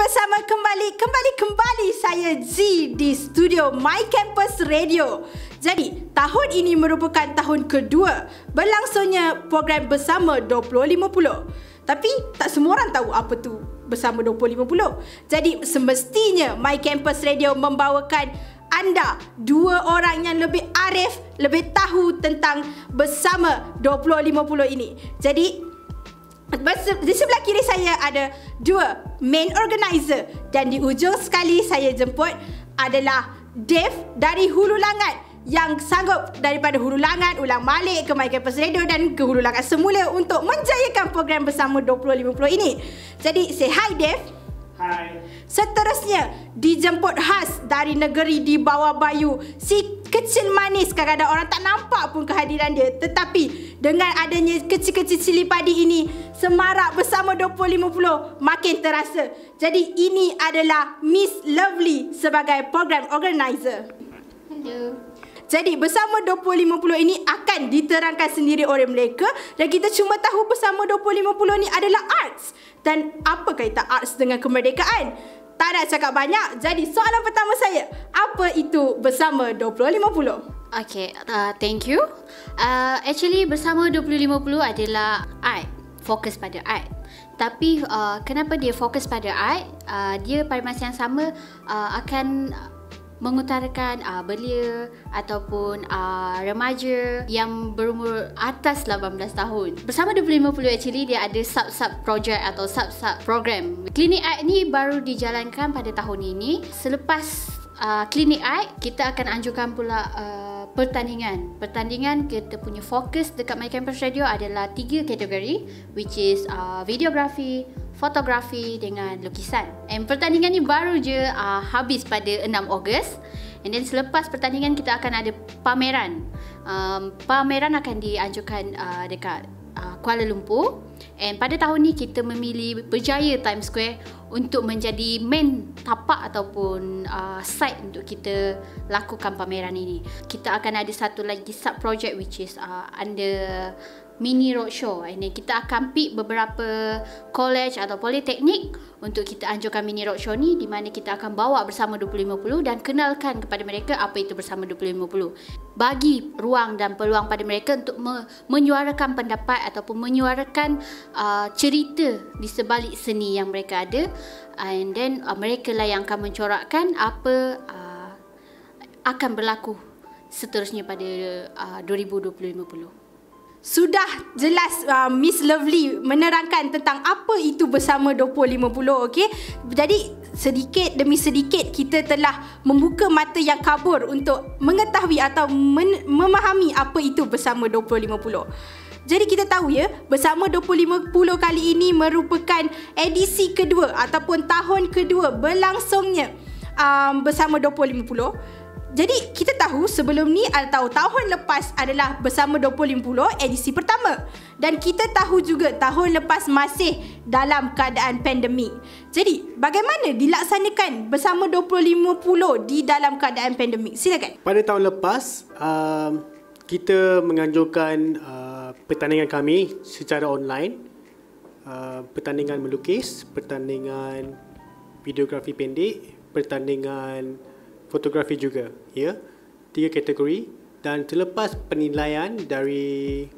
bersama kembali, kembali, kembali saya Z di studio My Campus Radio. Jadi, tahun ini merupakan tahun kedua berlangsungnya program Bersama 2050. Tapi, tak semua orang tahu apa tu Bersama 2050. Jadi, semestinya My Campus Radio membawakan anda dua orang yang lebih arif, lebih tahu tentang Bersama 2050 ini. Jadi, di sebelah kiri saya ada dua main organizer dan di ujung sekali saya jemput adalah Dave dari Hulu Langat yang sanggup daripada Hulu Langat ulang balik ke My Campus Radio dan ke Hulu Langat semula untuk menjayakan program bersama 2050 ini. Jadi say hi Dave. Hai. Seterusnya, dijemput khas dari negeri di bawah bayu. Si kecil manis kadang-kadang orang tak nampak pun kehadiran dia. Tetapi dengan adanya kecil-kecil cili padi ini, semarak bersama 2050 makin terasa. Jadi ini adalah Miss Lovely sebagai program organizer. Hello. Jadi bersama 2050 ini akan diterangkan sendiri oleh mereka dan kita cuma tahu bersama 2050 ini adalah arts. Dan apa kaitan arts dengan kemerdekaan? Tak nak cakap banyak. Jadi soalan pertama saya, apa itu bersama 2050? Okay, uh, thank you. Uh, actually bersama 2050 adalah art. Fokus pada art. Tapi uh, kenapa dia fokus pada art? Uh, dia pada masa yang sama uh, akan mengutarakan uh, belia ataupun uh, remaja yang berumur atas 18 tahun. Bersama 2050 actually dia ada sub-sub project atau sub-sub program. Klinik Art ni baru dijalankan pada tahun ini. Selepas uh, Klinik Art, kita akan anjurkan pula uh, pertandingan. Pertandingan kita punya fokus dekat My Campus Radio adalah tiga kategori which is uh, videografi, fotografi dengan lukisan. And pertandingan ni baru je uh, habis pada 6 Ogos. And then selepas pertandingan kita akan ada pameran. Um, pameran akan dianjurkan uh, dekat uh, Kuala Lumpur. And pada tahun ni kita memilih Berjaya Times Square untuk menjadi main tapak ataupun uh, site untuk kita lakukan pameran ini. Kita akan ada satu lagi sub project which is uh, under mini roadshow. Ini kita akan pick beberapa college atau politeknik untuk kita anjurkan mini roadshow ni di mana kita akan bawa bersama 2050 dan kenalkan kepada mereka apa itu bersama 2050. Bagi ruang dan peluang pada mereka untuk me- menyuarakan pendapat ataupun menyuarakan uh, cerita di sebalik seni yang mereka ada and then uh, mereka lah yang akan mencorakkan apa uh, akan berlaku seterusnya pada uh, 2050 sudah jelas uh, Miss Lovely menerangkan tentang apa itu bersama 2050 okey? Jadi sedikit demi sedikit kita telah membuka mata yang kabur untuk mengetahui atau men- memahami apa itu bersama 2050 jadi kita tahu ya, bersama 2050 kali ini merupakan edisi kedua ataupun tahun kedua berlangsungnya um, bersama 2050 jadi kita tahu sebelum ni atau tahun lepas adalah bersama 2050 edisi pertama dan kita tahu juga tahun lepas masih dalam keadaan pandemik. Jadi bagaimana dilaksanakan bersama 2050 di dalam keadaan pandemik? Silakan. Pada tahun lepas uh, kita menganjurkan uh, pertandingan kami secara online. Uh, pertandingan melukis, pertandingan videografi pendek, pertandingan fotografi juga ya. Tiga kategori dan terlepas penilaian dari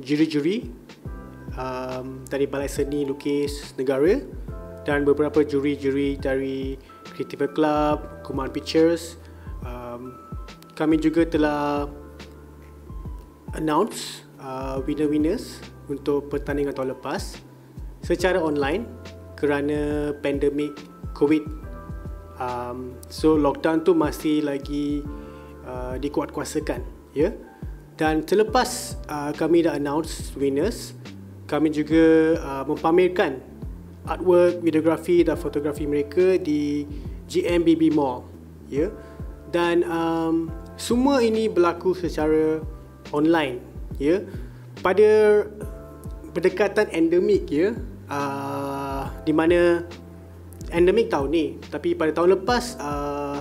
juri-juri um, dari Balai Seni Lukis Negara dan beberapa juri-juri dari Creative Club, Kumar Pictures um, kami juga telah announce uh, winner-winners untuk pertandingan tahun lepas secara online kerana pandemik COVID um, so lockdown tu masih lagi uh, dikuatkuasakan ya yeah? dan selepas uh, kami dah announce winners kami juga uh, mempamerkan artwork videografi dan fotografi mereka di GMBB Mall ya yeah? dan um, semua ini berlaku secara online ya yeah? pada berdekatan endemik ya yeah? uh, di mana endemik tahun ni. Tapi pada tahun lepas uh,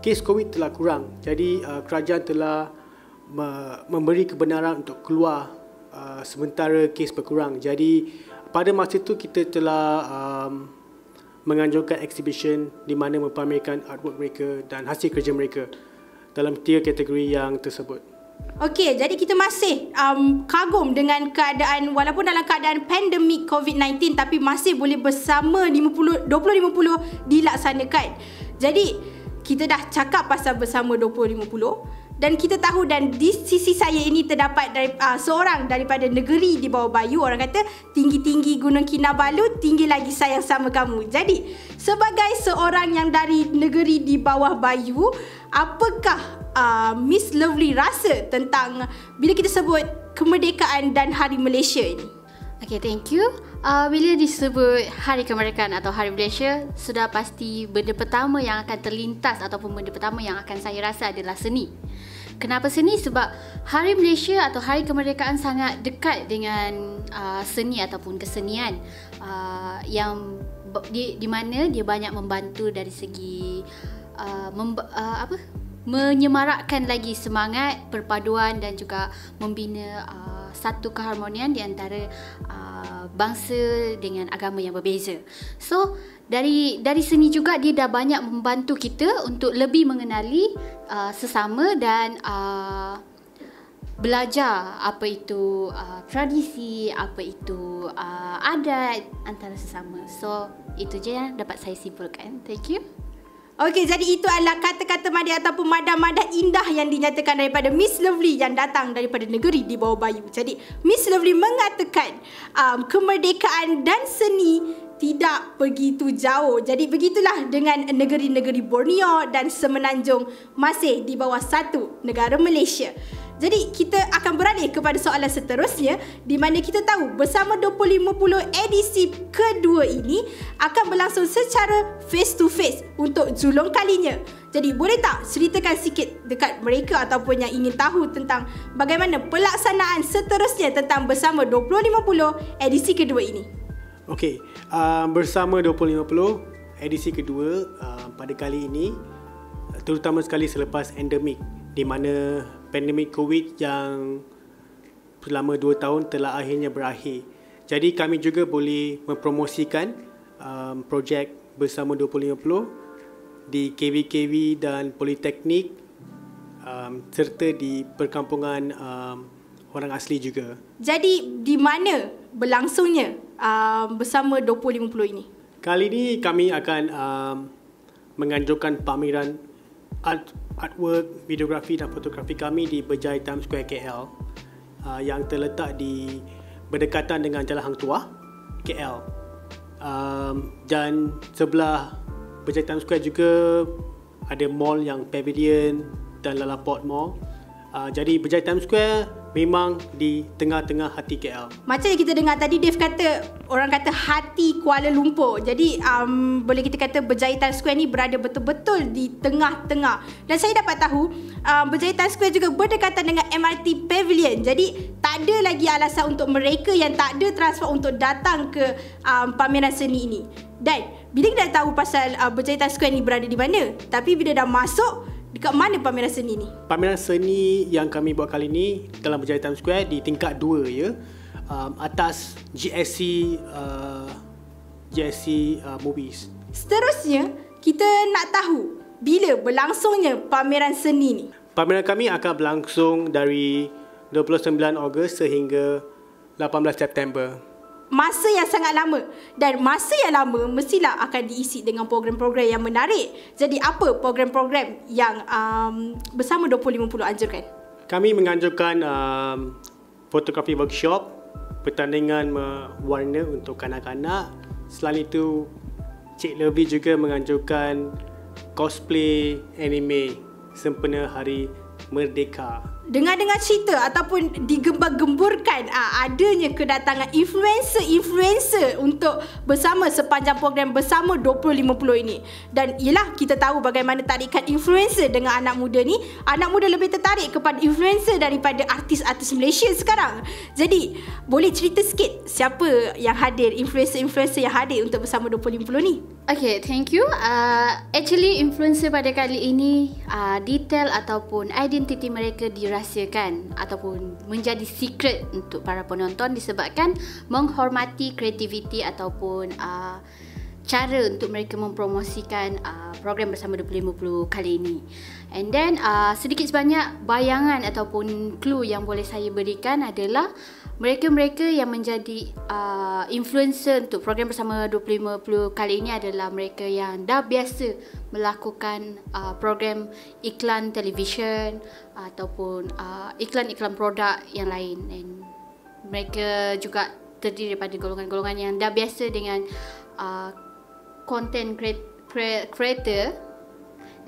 kes covid telah kurang. Jadi uh, kerajaan telah me- memberi kebenaran untuk keluar uh, sementara kes berkurang. Jadi pada masa itu kita telah um, menganjurkan exhibition di mana mempamerkan artwork mereka dan hasil kerja mereka dalam tiga kategori yang tersebut. Okey, jadi kita masih um, kagum dengan keadaan walaupun dalam keadaan pandemik COVID-19 tapi masih boleh bersama 50 2050 dilaksanakan. Jadi kita dah cakap pasal bersama 2050 dan kita tahu dan di sisi saya ini terdapat dari uh, seorang daripada negeri di bawah bayu orang kata tinggi-tinggi gunung Kinabalu tinggi lagi sayang sama kamu. Jadi sebagai seorang yang dari negeri di bawah bayu apakah uh, Miss Lovely rasa tentang bila kita sebut kemerdekaan dan hari Malaysia ini? Okay, thank you. Uh, bila disebut Hari Kemerdekaan atau Hari Malaysia, sudah pasti benda pertama yang akan terlintas ataupun benda pertama yang akan saya rasa adalah seni. Kenapa seni? Sebab Hari Malaysia atau Hari Kemerdekaan sangat dekat dengan uh, seni ataupun kesenian uh, yang di, di mana dia banyak membantu dari segi uh, memba, uh, apa menyemarakkan lagi semangat perpaduan dan juga membina uh, satu keharmonian di antara uh, bangsa dengan agama yang berbeza. So dari dari seni juga dia dah banyak membantu kita untuk lebih mengenali uh, sesama dan uh, belajar apa itu uh, tradisi, apa itu uh, adat antara sesama. So itu je yang dapat saya simpulkan. Thank you. Okey, jadi itu adalah kata-kata madih ataupun madah-madah indah yang dinyatakan daripada Miss Lovely yang datang daripada negeri di bawah bayu. Jadi, Miss Lovely mengatakan um, kemerdekaan dan seni tidak begitu jauh. Jadi begitulah dengan negeri-negeri Borneo dan Semenanjung masih di bawah satu negara Malaysia. Jadi kita akan beralih kepada soalan seterusnya di mana kita tahu bersama 2050 edisi kedua ini akan berlangsung secara face to face untuk julung kalinya. Jadi boleh tak ceritakan sikit dekat mereka ataupun yang ingin tahu tentang bagaimana pelaksanaan seterusnya tentang bersama 2050 edisi kedua ini? Okey, uh, bersama 2050 edisi kedua uh, pada kali ini terutama sekali selepas endemik di mana pandemik COVID yang selama 2 tahun telah akhirnya berakhir. Jadi kami juga boleh mempromosikan um, projek bersama 2050 di KV-KV dan Politeknik um, serta di perkampungan um, orang asli juga. Jadi di mana berlangsungnya um, bersama 2050 ini? Kali ini kami akan um, menganjurkan pameran art, artwork, videografi dan fotografi kami di Berjaya Times Square KL uh, yang terletak di berdekatan dengan Jalan Hang Tuah KL. Um, dan sebelah Berjaya Times Square juga ada mall yang Pavilion dan Lalaport Mall. Uh, jadi Berjaya Times Square memang di tengah-tengah hati KL. Macam yang kita dengar tadi Dave kata orang kata hati Kuala Lumpur. Jadi um, boleh kita kata Berjaya Times Square ni berada betul-betul di tengah-tengah. Dan saya dapat tahu um, Berjaya Times Square juga berdekatan dengan MRT Pavilion. Jadi tak ada lagi alasan untuk mereka yang tak ada transport untuk datang ke um, pameran seni ini. Dan bila kita dah tahu pasal uh, Berjaya Times Square ni berada di mana, tapi bila dah masuk Dekat mana pameran seni ni? Pameran seni yang kami buat kali ni dalam Berjaya Times Square di tingkat 2 ya. Um, atas GSC uh, GSC uh, Movies. Seterusnya, kita nak tahu bila berlangsungnya pameran seni ni. Pameran kami akan berlangsung dari 29 Ogos sehingga 18 September masa yang sangat lama dan masa yang lama mestilah akan diisi dengan program-program yang menarik. Jadi apa program-program yang um, bersama 2050 anjurkan? Kami menganjurkan um, fotografi workshop, pertandingan warna untuk kanak-kanak. Selain itu, Cik Levi juga menganjurkan cosplay anime sempena Hari Merdeka dengar-dengar cerita ataupun digembar-gemburkan uh, adanya kedatangan influencer-influencer untuk bersama sepanjang program bersama 2050 ini. Dan ialah kita tahu bagaimana tarikan influencer dengan anak muda ni. Anak muda lebih tertarik kepada influencer daripada artis-artis Malaysia sekarang. Jadi, boleh cerita sikit siapa yang hadir, influencer-influencer yang hadir untuk bersama 2050 ni? Okay, thank you. Uh, actually, influencer pada kali ini uh, detail ataupun identiti mereka dirasa dirahsiakan ataupun menjadi secret untuk para penonton disebabkan menghormati kreativiti ataupun uh, cara untuk mereka mempromosikan uh, program bersama 2050 kali ini. And then uh, sedikit sebanyak bayangan ataupun clue yang boleh saya berikan adalah mereka-mereka yang menjadi uh, influencer untuk program bersama 2050 kali ini adalah mereka yang dah biasa melakukan uh, program iklan televisyen ataupun uh, iklan-iklan produk yang lain. Dan mereka juga terdiri daripada golongan-golongan yang dah biasa dengan uh, content creator.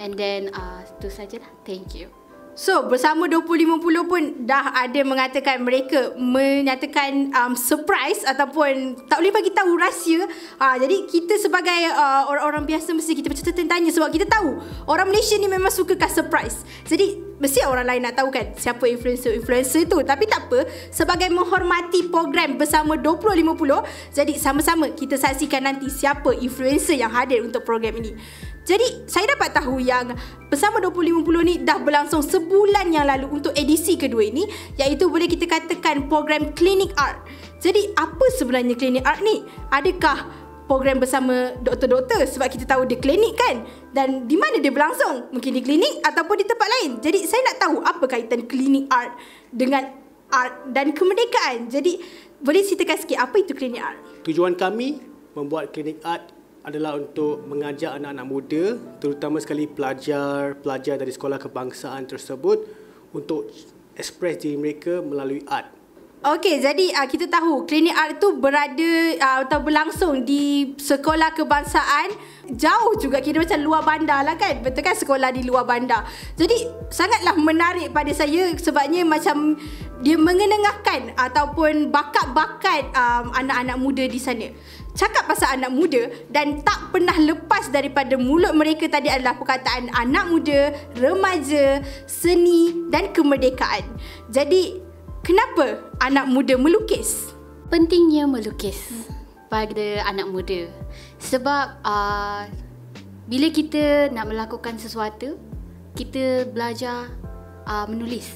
And then uh, itu sajalah. Thank you So bersama 2050 pun dah ada mengatakan mereka menyatakan um, surprise ataupun tak boleh bagi tahu rahsia. Ha, jadi kita sebagai uh, orang-orang biasa mesti kita macam tanya sebab kita tahu orang Malaysia ni memang suka kas surprise. Jadi mesti orang lain nak tahu kan siapa influencer-influencer tu. Tapi tak apa sebagai menghormati program bersama 2050 jadi sama-sama kita saksikan nanti siapa influencer yang hadir untuk program ini. Jadi saya dapat tahu yang bersama 2050 ni dah berlangsung sebulan yang lalu untuk edisi kedua ini iaitu boleh kita katakan program Clinic Art. Jadi apa sebenarnya Clinic Art ni? Adakah program bersama doktor-doktor sebab kita tahu dia klinik kan? Dan di mana dia berlangsung? Mungkin di klinik ataupun di tempat lain. Jadi saya nak tahu apa kaitan Clinic Art dengan art dan kemerdekaan. Jadi boleh ceritakan sikit apa itu Clinic Art? Tujuan kami membuat Clinic Art adalah untuk mengajak anak-anak muda terutama sekali pelajar-pelajar dari sekolah kebangsaan tersebut untuk express diri mereka melalui art. Okey, jadi uh, kita tahu klinik art tu berada uh, atau berlangsung di sekolah kebangsaan jauh juga kira macam luar bandar lah kan. Betul kan sekolah di luar bandar. Jadi sangatlah menarik pada saya sebabnya macam dia mengenengahkan ataupun bakat-bakat um, anak-anak muda di sana cakap pasal anak muda dan tak pernah lepas daripada mulut mereka tadi adalah perkataan anak muda, remaja, seni dan kemerdekaan. Jadi, kenapa anak muda melukis? Pentingnya melukis pada anak muda. Sebab uh, bila kita nak melakukan sesuatu, kita belajar uh, menulis.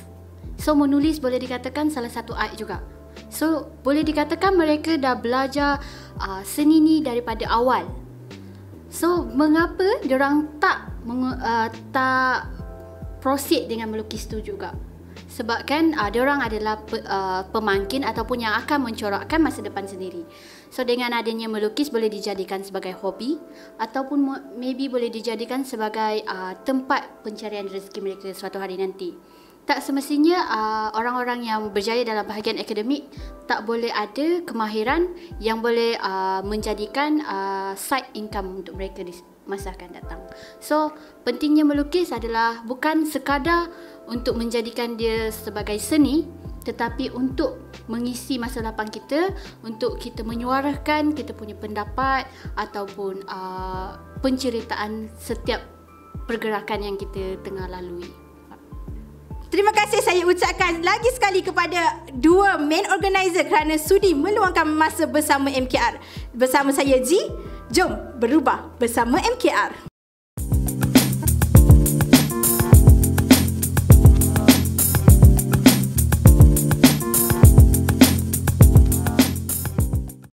So, menulis boleh dikatakan salah satu art juga. So boleh dikatakan mereka dah belajar uh, seni ni daripada awal. So mengapa orang tak uh, tak proceed dengan melukis tu juga? Sebab kan uh, orang adalah pe, uh, pemangkin ataupun yang akan mencorakkan masa depan sendiri. So dengan adanya melukis boleh dijadikan sebagai hobi ataupun maybe boleh dijadikan sebagai uh, tempat pencarian rezeki mereka suatu hari nanti tak semestinya uh, orang-orang yang berjaya dalam bahagian akademik tak boleh ada kemahiran yang boleh uh, menjadikan uh, side income untuk mereka di masa akan datang. So, pentingnya melukis adalah bukan sekadar untuk menjadikan dia sebagai seni tetapi untuk mengisi masa lapang kita untuk kita menyuarakan kita punya pendapat ataupun uh, penceritaan setiap pergerakan yang kita tengah lalui. Terima kasih saya ucapkan lagi sekali kepada dua main organizer kerana sudi meluangkan masa bersama MKR. Bersama saya G, jom berubah bersama MKR.